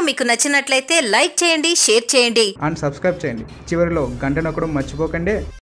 మీకు నచ్చినట్లయితే లైక్ చేయండి షేర్ చేయండి. అండ్ సబ్స్క్రైబ్ చేయండి. చివరిలో గంట నొక్కడం మర్చిపోకండి.